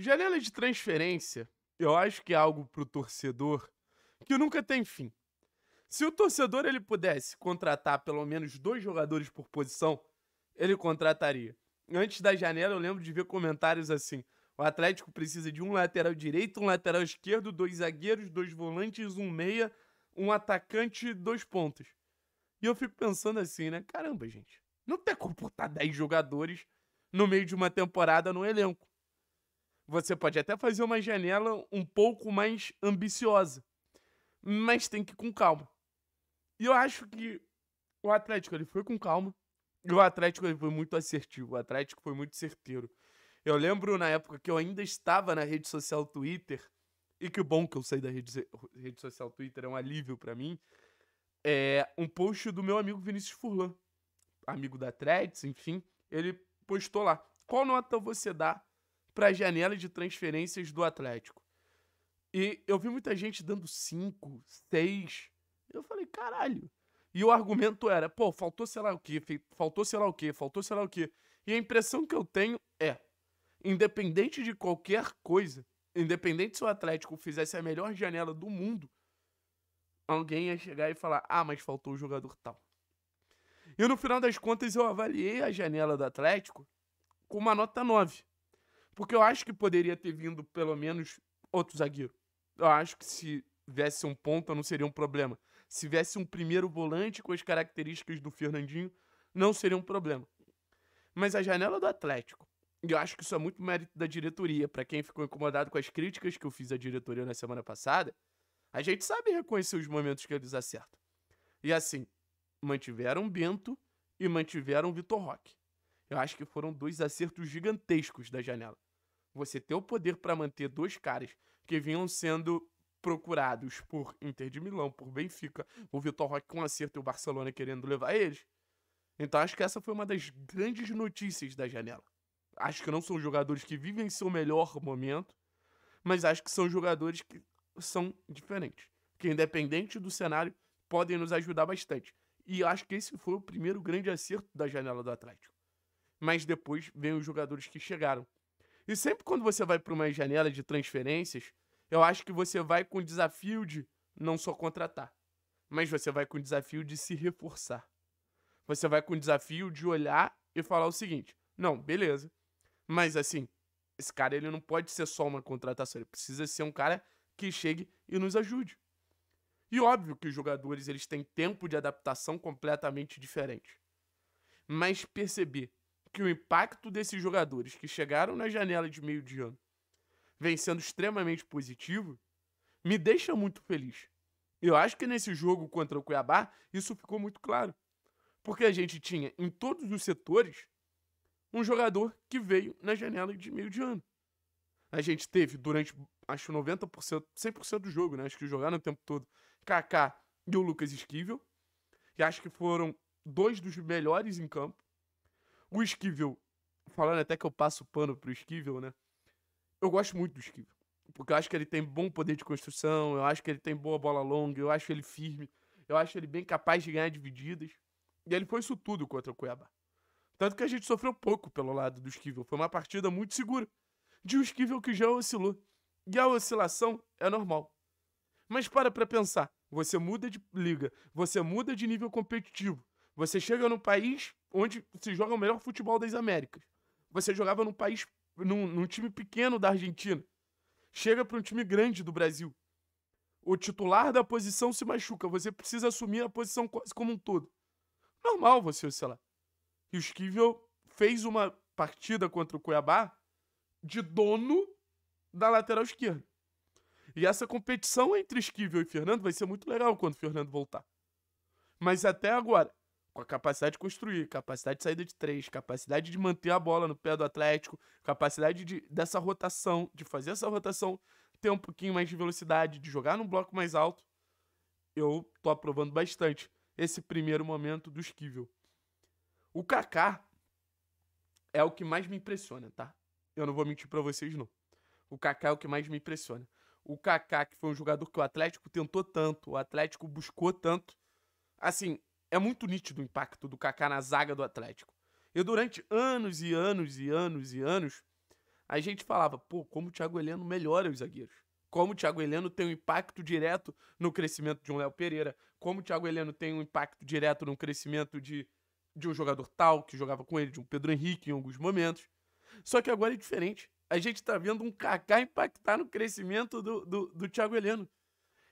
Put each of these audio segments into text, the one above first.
Janela de transferência, eu acho que é algo pro torcedor que nunca tem fim. Se o torcedor ele pudesse contratar pelo menos dois jogadores por posição, ele contrataria. Antes da janela, eu lembro de ver comentários assim: o Atlético precisa de um lateral direito, um lateral esquerdo, dois zagueiros, dois volantes, um meia, um atacante, dois pontos. E eu fico pensando assim, né? Caramba, gente. Não tem como botar 10 jogadores no meio de uma temporada no elenco. Você pode até fazer uma janela um pouco mais ambiciosa, mas tem que ir com calma. E eu acho que o Atlético ele foi com calma. E o Atlético ele foi muito assertivo. O Atlético foi muito certeiro. Eu lembro na época que eu ainda estava na rede social Twitter. E que bom que eu saí da rede, rede social Twitter, é um alívio para mim. É um post do meu amigo Vinícius Furlan, amigo da Threads, enfim. Ele postou lá: qual nota você dá para a janela de transferências do Atlético? E eu vi muita gente dando 5, 6. Eu falei, caralho. E o argumento era, pô, faltou sei lá o quê, faltou sei lá o quê, faltou sei lá o quê. E a impressão que eu tenho é, independente de qualquer coisa, independente se o Atlético fizesse a melhor janela do mundo, alguém ia chegar e falar, ah, mas faltou o jogador tal. E no final das contas eu avaliei a janela do Atlético com uma nota 9. Porque eu acho que poderia ter vindo pelo menos outro zagueiro. Eu acho que se viesse um ponta não seria um problema. Se viesse um primeiro volante com as características do Fernandinho, não seria um problema. Mas a janela do Atlético, e eu acho que isso é muito mérito da diretoria, para quem ficou incomodado com as críticas que eu fiz à diretoria na semana passada, a gente sabe reconhecer os momentos que eles acertam. E assim, mantiveram Bento e mantiveram Vitor Roque. Eu acho que foram dois acertos gigantescos da janela. Você ter o poder para manter dois caras que vinham sendo procurados por Inter de Milão, por Benfica, o Vitor Roque com acerto e o Barcelona querendo levar eles. Então acho que essa foi uma das grandes notícias da janela. Acho que não são jogadores que vivem seu melhor momento, mas acho que são jogadores que são diferentes. Que independente do cenário, podem nos ajudar bastante. E acho que esse foi o primeiro grande acerto da janela do Atlético. Mas depois vem os jogadores que chegaram. E sempre quando você vai para uma janela de transferências, eu acho que você vai com o desafio de não só contratar, mas você vai com o desafio de se reforçar. Você vai com o desafio de olhar e falar o seguinte: não, beleza, mas assim, esse cara ele não pode ser só uma contratação, ele precisa ser um cara que chegue e nos ajude. E óbvio que os jogadores eles têm tempo de adaptação completamente diferente. Mas perceber que o impacto desses jogadores que chegaram na janela de meio de ano vem sendo extremamente positivo, me deixa muito feliz. Eu acho que nesse jogo contra o Cuiabá, isso ficou muito claro. Porque a gente tinha em todos os setores um jogador que veio na janela de meio de ano. A gente teve durante, acho 90%, 100% do jogo, né? Acho que jogaram o tempo todo. Kaká e o Lucas Esquivel. Que acho que foram dois dos melhores em campo. O Esquivel, falando até que eu passo pano pro Esquivel, né? eu gosto muito do Esquivel. Porque eu acho que ele tem bom poder de construção, eu acho que ele tem boa bola longa, eu acho ele firme, eu acho ele bem capaz de ganhar divididas. E ele foi isso tudo contra o Cuiabá. Tanto que a gente sofreu pouco pelo lado do Esquivel. Foi uma partida muito segura. De um Esquivel que já oscilou. E a oscilação é normal. Mas para pra pensar. Você muda de liga, você muda de nível competitivo. Você chega num país onde se joga o melhor futebol das Américas. Você jogava num país num, num time pequeno da Argentina. Chega para um time grande do Brasil. O titular da posição se machuca. Você precisa assumir a posição quase como um todo. Normal você oscilar. E o Esquivel fez uma partida contra o Cuiabá de dono da lateral esquerda. E essa competição entre Esquivel e Fernando vai ser muito legal quando o Fernando voltar. Mas até agora, com a capacidade de construir, capacidade de saída de três, capacidade de manter a bola no pé do Atlético, capacidade de, dessa rotação, de fazer essa rotação ter um pouquinho mais de velocidade, de jogar num bloco mais alto, eu tô aprovando bastante esse primeiro momento do Esquivel. O Kaká é o que mais me impressiona, tá? Eu não vou mentir para vocês não. O Kaká é o que mais me impressiona. O Kaká, que foi um jogador que o Atlético tentou tanto, o Atlético buscou tanto. Assim, é muito nítido o impacto do Kaká na zaga do Atlético. E durante anos e anos e anos e anos, a gente falava, pô, como o Thiago Heleno melhora os zagueiros. Como o Thiago Heleno tem um impacto direto no crescimento de um Léo Pereira. Como o Thiago Heleno tem um impacto direto no crescimento de, de um jogador tal que jogava com ele, de um Pedro Henrique em alguns momentos. Só que agora é diferente. A gente tá vendo um Kaká impactar no crescimento do, do, do Thiago Heleno.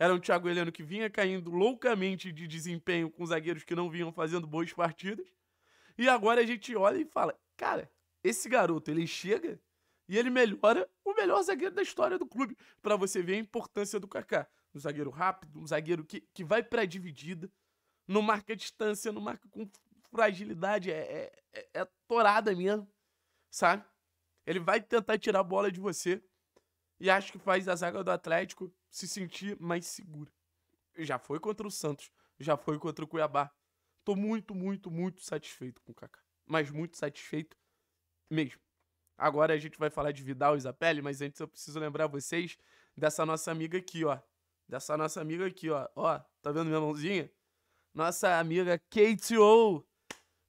Era um Thiago Heleno que vinha caindo loucamente de desempenho com zagueiros que não vinham fazendo boas partidas. E agora a gente olha e fala: cara, esse garoto ele chega e ele melhora o melhor zagueiro da história do clube. Para você ver a importância do Kaká. Um zagueiro rápido, um zagueiro que, que vai pra dividida, não marca distância, não marca com fragilidade, é, é, é, é torada mesmo, sabe? Ele vai tentar tirar a bola de você e acho que faz a zaga do Atlético se sentir mais segura. Já foi contra o Santos, já foi contra o Cuiabá. Tô muito, muito, muito satisfeito com o Kaká. Mas muito satisfeito mesmo. Agora a gente vai falar de Vidal e Zapelli, mas antes eu preciso lembrar vocês dessa nossa amiga aqui, ó. Dessa nossa amiga aqui, ó. Ó, tá vendo minha mãozinha? Nossa amiga KTO,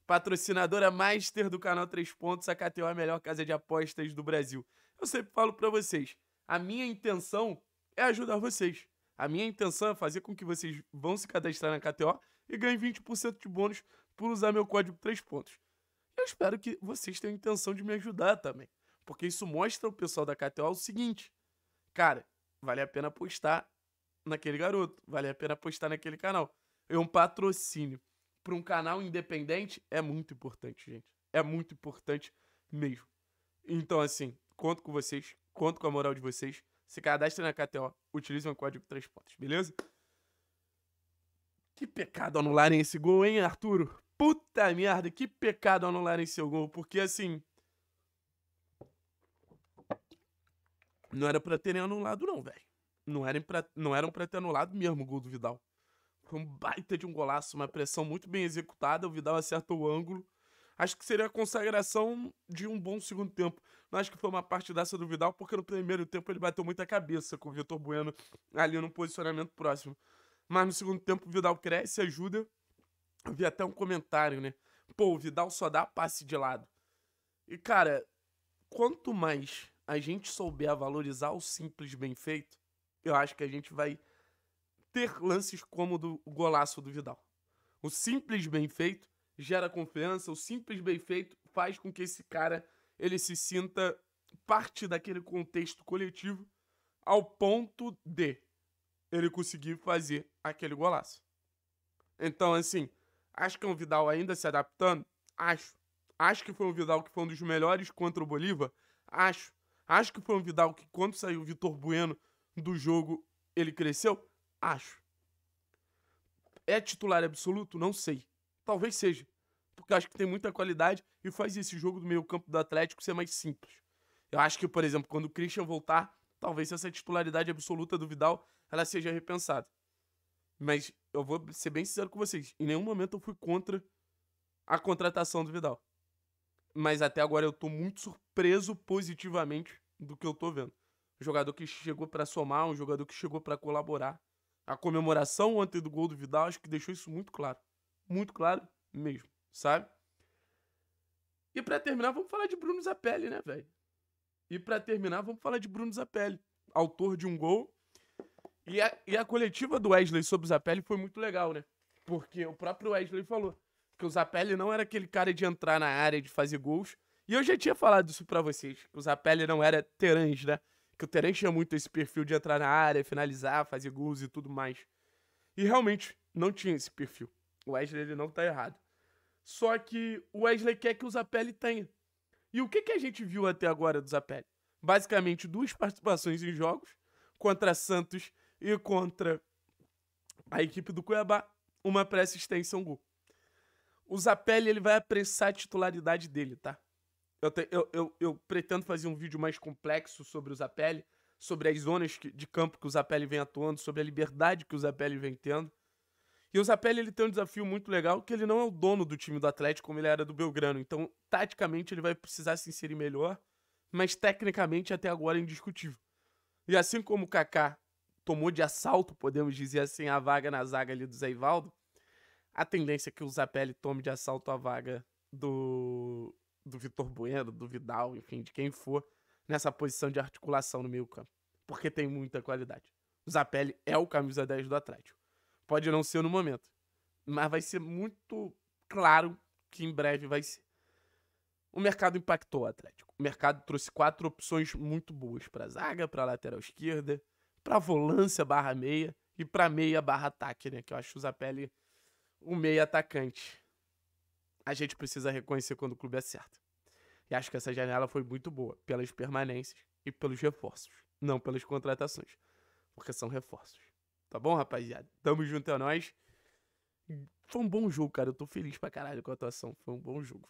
patrocinadora master do canal 3 Pontos, a KTO é a melhor casa de apostas do Brasil. Eu sempre falo para vocês, a minha intenção é ajudar vocês. A minha intenção é fazer com que vocês vão se cadastrar na KTO e ganhem 20% de bônus por usar meu código 3 pontos. Eu espero que vocês tenham intenção de me ajudar também. Porque isso mostra ao pessoal da KTO o seguinte: cara, vale a pena apostar naquele garoto, vale a pena apostar naquele canal. É um patrocínio para um canal independente é muito importante, gente. É muito importante mesmo. Então, assim, conto com vocês, conto com a moral de vocês. Se cadastre na KTO, utilize o código 3 pontos, beleza? Que pecado anularem esse gol, hein, Arturo? Puta merda, que pecado anularem seu gol, porque assim. Não era pra terem anulado, não, velho. Não, era pra, não eram ter anulado mesmo o gol do Vidal. Foi um baita de um golaço, uma pressão muito bem executada. O Vidal acerta o ângulo. Acho que seria a consagração de um bom segundo tempo. Não acho que foi uma partidaça do Vidal, porque no primeiro tempo ele bateu muita cabeça com o Vitor Bueno ali no posicionamento próximo. Mas no segundo tempo o Vidal cresce, ajuda. Eu vi até um comentário, né? Pô, o Vidal só dá passe de lado. E, cara, quanto mais a gente souber valorizar o simples bem feito, eu acho que a gente vai ter lances como o do golaço do Vidal. O simples bem feito gera confiança, o simples bem feito faz com que esse cara ele se sinta parte daquele contexto coletivo ao ponto de ele conseguir fazer aquele golaço. Então, assim, acho que é um Vidal ainda se adaptando? Acho. Acho que foi um Vidal que foi um dos melhores contra o Bolívar? Acho. Acho que foi um Vidal que, quando saiu o Vitor Bueno do jogo, ele cresceu? Acho. É titular absoluto? Não sei. Talvez seja. Porque acho que tem muita qualidade e faz esse jogo do meio campo do Atlético ser mais simples. Eu acho que, por exemplo, quando o Christian voltar, talvez essa titularidade absoluta do Vidal ela seja repensada. Mas eu vou ser bem sincero com vocês. Em nenhum momento eu fui contra a contratação do Vidal. Mas até agora eu tô muito surpreso positivamente do que eu tô vendo. Um jogador que chegou para somar, um jogador que chegou para colaborar. A comemoração ontem do gol do Vidal acho que deixou isso muito claro. Muito claro mesmo, sabe? E para terminar, vamos falar de Bruno Zapelli, né, velho? E para terminar, vamos falar de Bruno Zapelli, autor de um gol e a, e a coletiva do Wesley sobre o Zapelli foi muito legal, né? Porque o próprio Wesley falou que o Zapelli não era aquele cara de entrar na área de fazer gols. E eu já tinha falado isso para vocês, que o Zapelli não era Terãs, né? Que o Terãs tinha muito esse perfil de entrar na área, finalizar, fazer gols e tudo mais. E realmente não tinha esse perfil. O Wesley ele não tá errado. Só que o Wesley quer que o Zapelli tenha. E o que, que a gente viu até agora do Zapelli? Basicamente duas participações em jogos contra Santos e contra a equipe do Cuiabá, uma pré-assistência um gol. O Zapelli ele vai apressar a titularidade dele, tá? Eu, te, eu, eu, eu, pretendo fazer um vídeo mais complexo sobre o Zapelli, sobre as zonas de campo que o Zapelli vem atuando, sobre a liberdade que o Zapelli vem tendo. E o Zapelli ele tem um desafio muito legal, que ele não é o dono do time do Atlético como ele era do Belgrano. Então, taticamente, ele vai precisar se inserir melhor, mas tecnicamente até agora é indiscutível. E assim como o Kaká tomou de assalto, podemos dizer assim, a vaga na zaga ali do Zé Ivaldo, a tendência é que o Zapelli tome de assalto a vaga do, do Vitor Bueno, do Vidal, enfim, de quem for, nessa posição de articulação no meio campo, porque tem muita qualidade. O Zapelli é o camisa 10 do Atlético. Pode não ser no momento, mas vai ser muito claro que em breve vai ser. O mercado impactou o Atlético. O mercado trouxe quatro opções muito boas para zaga, para lateral esquerda, para volância barra meia e para meia barra ataque, né? Que eu acho o Zapelli um meia atacante. A gente precisa reconhecer quando o clube acerta. E acho que essa janela foi muito boa pelas permanências e pelos reforços, não pelas contratações, porque são reforços. Tá bom, rapaziada? Tamo junto a nós. Foi um bom jogo, cara. Eu tô feliz pra caralho com a atuação. Foi um bom jogo.